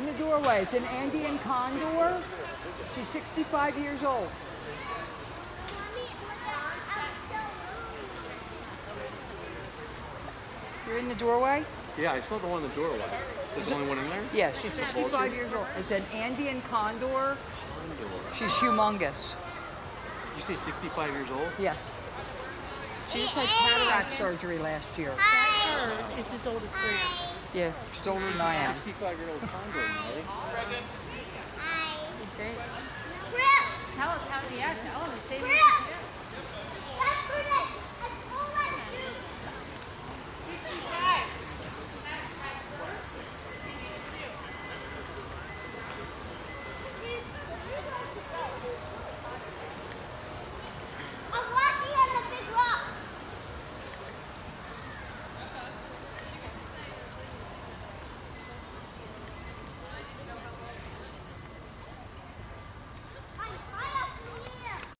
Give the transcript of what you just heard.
the doorway. It's an Andean condor. She's 65 years old. You're in the doorway? Yeah, I saw the one in the doorway. Is that the only one in there? Yeah, she's 65 years old. It's an Andean condor. Condor. She's humongous. You say 65 years old? Yes. She just had cataract surgery last year. Her is his oldest grand. Yeah, she's older than I am. 65 year old condor, Molly. Tell us how, yeah, tell